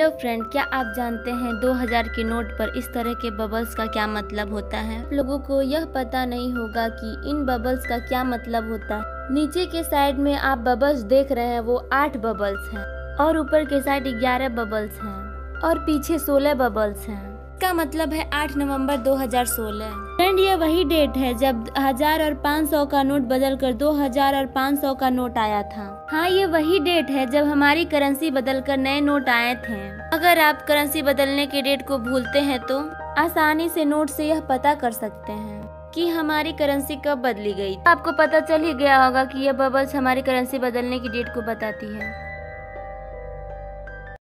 Hello friend क्या आप जानते हैं 2000 के नोट पर इस तरह के बबल्स का क्या मतलब होता है? लोगों को यह पता नहीं होगा कि इन बबल्स का क्या मतलब होता है। नीचे के साइड में आप बबल्स देख रहे हैं, वो आठ बबल्स हैं और ऊपर के साइड ग्यारह बबल्स हैं और पीछे सोलह बबल्स हैं। इसका मतलब है 8 नवंबर 2016 फ्रेंड ये वही डेट है जब हज़ार और पाँच सौ का नोट बदल कर दो हज़ार और पाँच सौ का नोट आया था। हाँ ये वही डेट है जब हमारी करेंसी बदल कर नए नोट आए थे। अगर आप करेंसी बदलने के डेट को भूलते हैं तो आसानी से नोट से यह पता कर सकते हैं कि हमारी करेंसी कब बदली गई। आपको पता चल ही गया होगा कि यह बबल्स हमारी करेंसी बदलने की डेट को बताती है।